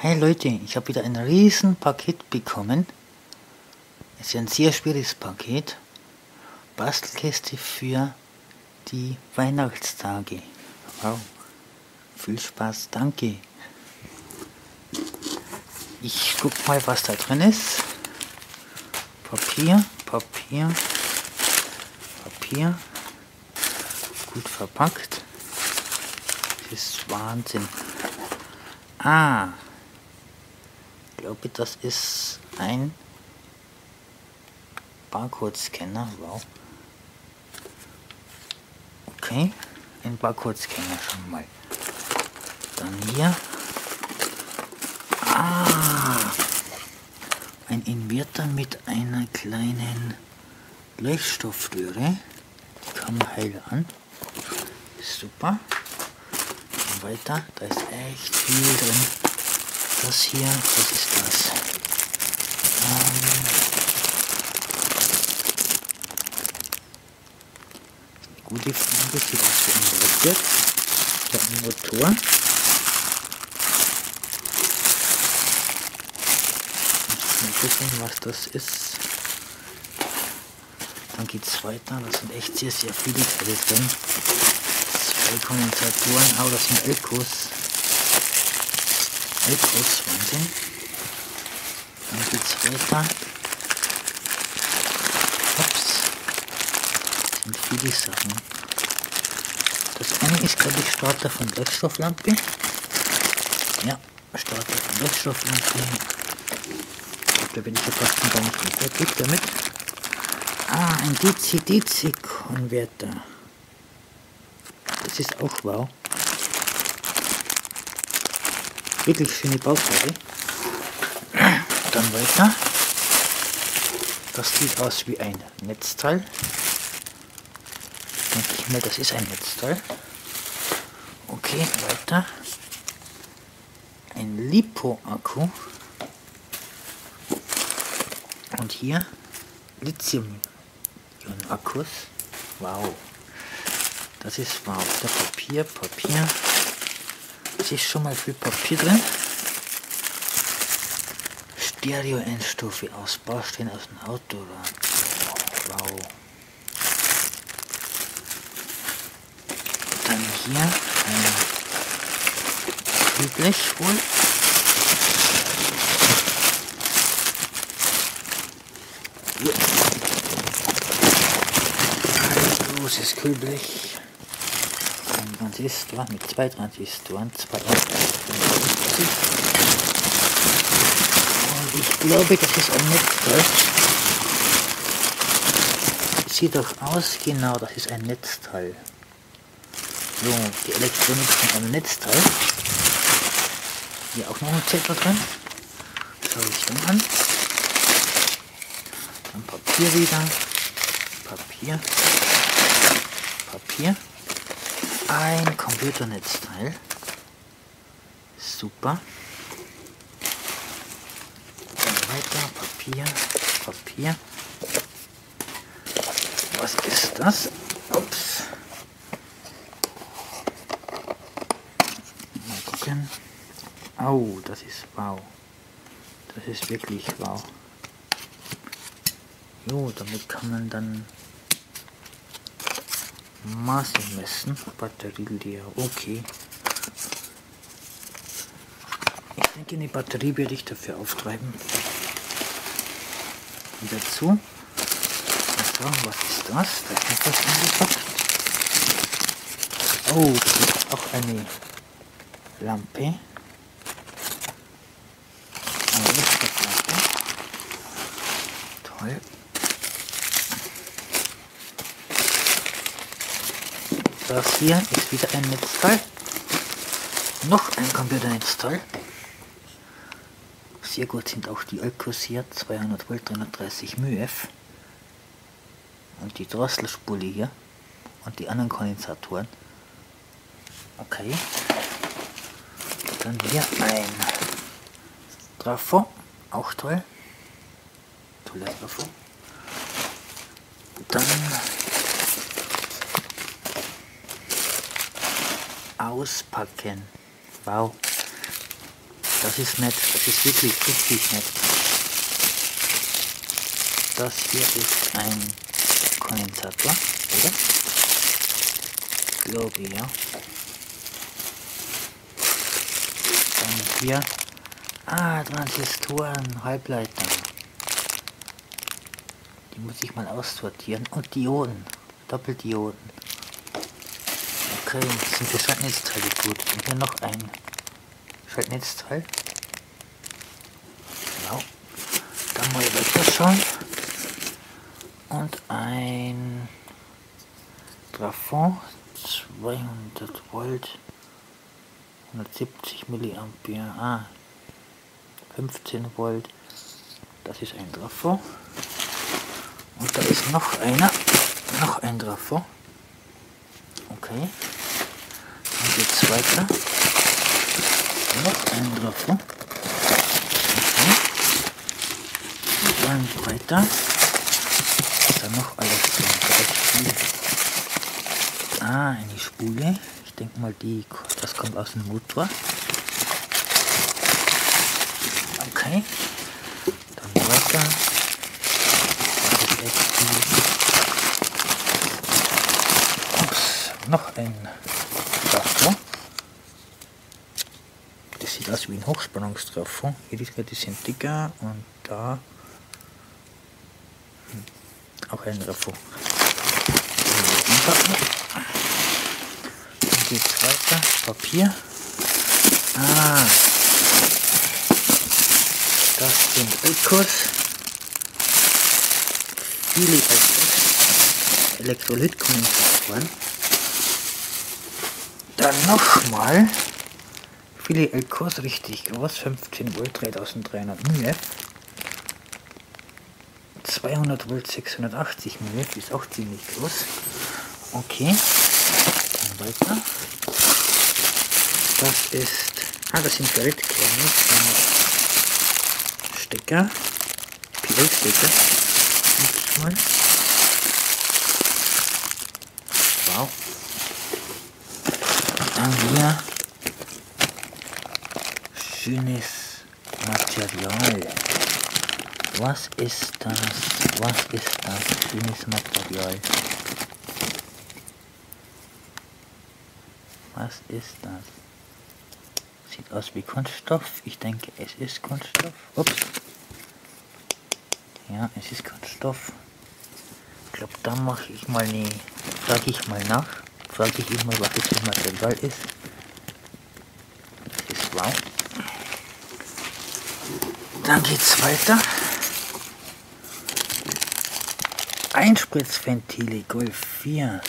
Hey Leute, ich habe wieder ein riesen Paket bekommen. Es ist ein sehr schweres Paket. Bastelkiste für die Weihnachtstage. Wow. Viel Spaß, danke. Ich guck mal, was da drin ist. Papier, Papier, Papier. Gut verpackt. Das ist Wahnsinn. Ah, glaube, das ist ein Barcode-Scanner. Wow. Okay, ein Barcode-Scanner schon mal. Dann hier. Ah, ein Inverter mit einer kleinen Leuchtstoffröhre. Die kann man heil an. Super. Und weiter, da ist echt viel drin. Das hier, was ist das? Ähm, gute Frage, sieht aus wie ein Leitwerk. Der ein Motor. Mal gucken, was das ist. Dann geht es weiter. Das sind echt sehr, sehr viele Teile drin. Zwei Kondensatoren, aber das sind Elkos. Halbgroß, Wahnsinn. Dann geht's weiter. Ups. Das sind viele Sachen. Das eine ist, glaube ich, Starter von Leuchtstofflampe. Ja, Starter von Leuchtstofflampe. Da bin ich ja fast gar nicht mehr fertig damit. Ah, ein DC-DC-Konverter. Das ist auch wow. Wirklich schöne Bauteile. Dann weiter. Das sieht aus wie ein Netzteil. Denke ich mal, das ist ein Netzteil. Okay, weiter. Ein Lipo-Akku. Und hier Lithium-Akkus. Wow. Das ist wow. Der Papier, Papier ist schon mal viel Papier drin. Stereo-Endstufe aus Baustein aus dem Auto. Wow. Dann hier ein Kühlblech wohl. Ein großes Kühlblech. Transistor mit zwei Transistoren, zwei Und ich glaube, das ist ein Netzteil. Sieht doch aus, genau, das ist ein Netzteil. So, die Elektronik von einem Netzteil. Hier auch noch ein Zettel drin. Schau ich dann an. Dann Papier wieder. Papier. Papier ein Computernetzteil. Super. Dann weiter, Papier, Papier. Was ist das? Ups. Mal gucken. Oh, das ist wow. Das ist wirklich wow. Jo, damit kann man dann Maße messen. Batterieleer, okay. Ich denke, eine Batterie werde ich dafür auftreiben. Und dazu, so, was ist das? Da ist etwas eingepackt. Oh, auch eine Lampe. Eine Lichtlampe. Toll. Das hier ist wieder ein Netzteil. Noch ein Computernetzteil. Sehr gut sind auch die Ökos hier, 200 Volt, 330 μF. Und die Drosselspule hier. Und die anderen Kondensatoren. Okay. Dann hier ein Trafo, auch toll. Toller Trafo. Dann auspacken. Wow. Das ist nett. Das ist wirklich richtig nett. Das hier ist ein Kondensator, oder? Glaube ja. Dann hier. Ah, Transistoren, Halbleiter. Die muss ich mal aussortieren. Und Dioden. Doppeldioden. Okay, sind die Schaltnetzteile gut. Und hier noch ein Schaltnetzteil. Genau. Dann mal weiter schauen. Und ein Trafond 200 Volt. 170 Milliampere. Ah 15 Volt. Das ist ein Trafo und da ist noch einer. Noch ein Trafo okay dann geht es weiter. Noch ein Trafo okay. und dann weiter. Ist da noch alles drin? Ah eine Spule ich denke mal die das kommt aus dem Motor. Okay. Dann weiter. Ups, noch ein Trafo. Das wie ein Hochspannungstrafo. Drähte sind dicker und da hm, auch ein Trafo. Dann geht es weiter. Papier. Ah, das sind Ecos. Viele Elektrolytkondensatoren. Dann nochmal viele Ecos, richtig groß, 15 Volt, 3300 mF. 200 Volt, 680 mF, ist auch ziemlich groß. Okay, dann weiter. Das ist, ah, das sind Gerätkerne, Stecker, PL-Stecker, mal. Wow. Dann hier schönes Material. Was ist das? Was ist das? Schönes Material. Was ist das? Sieht aus wie Kunststoff. Ich denke, es ist Kunststoff. Ups. Ja, es ist Kunststoff. Ich glaube, da mache ich mal eine, frage ich mal nach. Frage ich mal, was das für Material ist. Das ist wow. Dann geht's weiter. Einspritzventile Golf 4.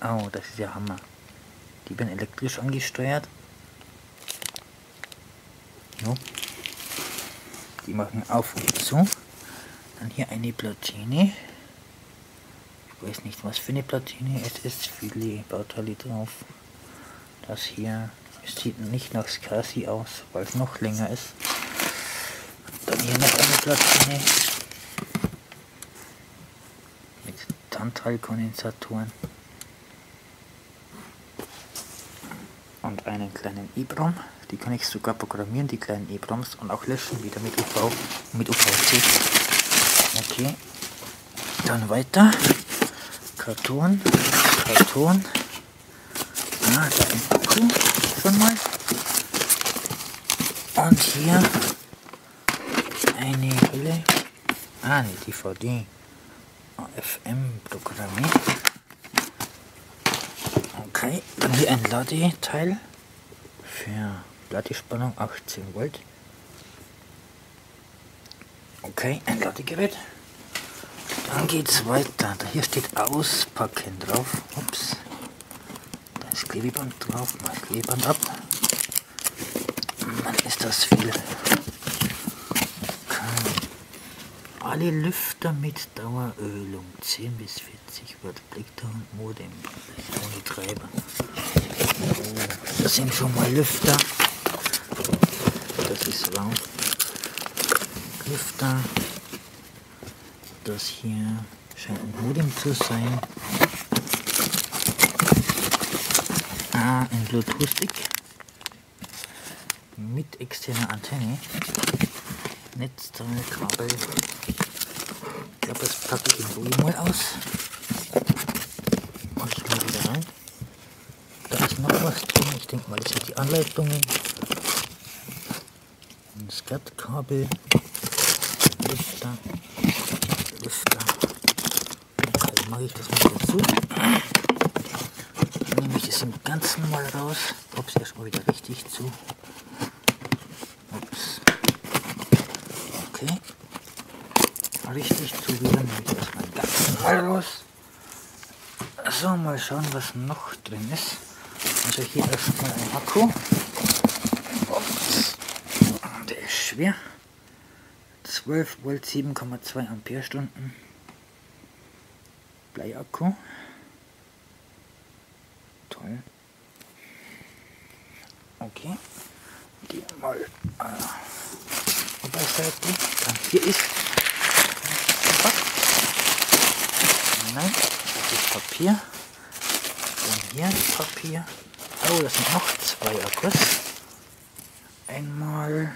Oh, das ist ja Hammer. Die werden elektrisch angesteuert. Jo. Die machen auf und zu. Dann hier eine Platine. Ich weiß nicht, was für eine Platine. Es ist viele Bauteile drauf. Das hier es sieht nicht nach Skasi aus, weil es noch länger ist. Dann hier noch eine Platine. Mit Tantalkondensatoren. und einen kleinen EEPROM. Die kann ich sogar programmieren, die kleinen EEPROMs und auch löschen wieder mit UV, mit UVC. Okay, dann weiter. Karton, Karton. Ah, da ein Akku schon mal. Und hier eine Hülle. Ah, eine DVD. FM-Programme. Okay, dann hier ein Ladeteil für Ladespannung 18 Volt. Okay, ein Ladegerät. Dann geht's weiter. Da hier steht Auspacken drauf. Ups. Klebeband drauf. Mal Klebeband ab. Dann ist das viel. Alle Lüfter mit Dauerölung 10 bis 40 Watt Blickter und Modem ohne Treiber. Das sind schon mal Lüfter. Das ist raum. Lüfter. Das hier scheint ein Modem zu sein. Ein Bluetooth-Stick. mit externer Antenne. Netzteil, Kabel. Ich glaube, das packe ich in Ruhe mal aus. Und ich mal wieder rein. Da ist noch was drin. Ich denke mal, das sind die Anleitungen. Ein Skatkabel. Lüfter. Lüfter. Okay, mache ich das mal dazu. Das im Ganzen mal raus. Es erstmal wieder richtig zu. Ups. Okay. Richtig zurühren nehme ich das mal im Ganzen mal raus. So, mal schauen, was noch drin ist. Also hier erstmal ein Akku. Ups. Der ist schwer. 12 Volt 7,2 Ampere-Stunden. Bleiakku. Toll. Okay. Die mal äh, Oberseite. Dann hier ist Nein, das ist Papier. Dann hier Papier. Oh, das sind noch zwei Akkus. Einmal,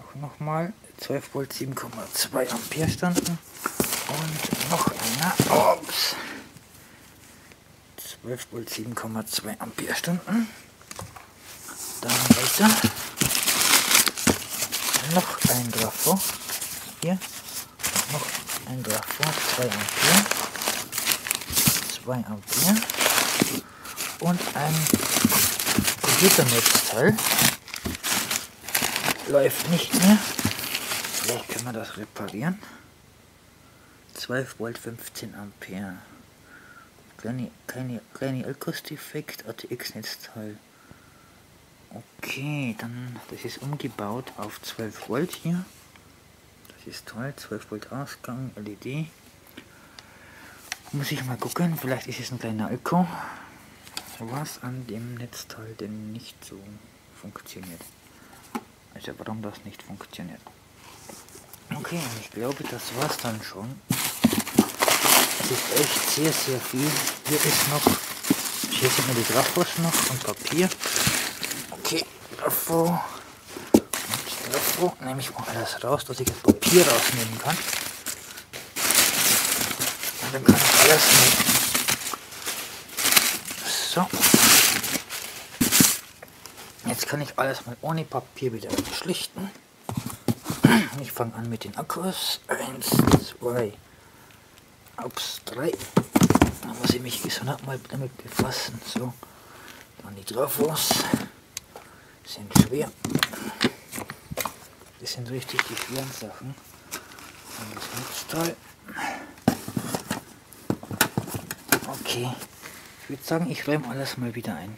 auch nochmal 12 Volt 7,2 Ampere Stunden. Und noch einer. Ups. 12 Volt 7,2 Ampere Stunden. Dann weiter. Noch ein Grafo. Hier. Noch ein Grafo. 2 Ampere. 2 Ampere. Und ein Computernetzteil. Läuft nicht mehr. Vielleicht können wir das reparieren. 12 Volt 15 Ampere. Kleine, kleine, kleine Alkos-Defekt, ATX-Netzteil. Okay, dann, das ist umgebaut auf 12 Volt hier. Das ist toll, 12 Volt Ausgang, LED. Muss ich mal gucken, vielleicht ist es ein kleiner Alko, was an dem Netzteil denn nicht so funktioniert. Also warum das nicht funktioniert. Okay, ich glaube, das war's dann schon. Es ist echt sehr, sehr viel. Hier ist noch, hier sind die Grafos noch und Papier. Okay, Grafo und Grafo. Nehme ich mal alles raus, dass ich das Papier rausnehmen kann. Und dann kann ich alles nehmen. So. Jetzt kann ich alles mal ohne Papier wieder schlichten. Ich fange an mit den Akkus. Eins, zwei, ups, drei. Da muss ich mich gesondert mal damit befassen. So, dann die Trafos. Sind schwer. Das sind richtig die schweren Sachen. Und das Netzteil. Okay. Ich würde sagen, ich räume alles mal wieder ein.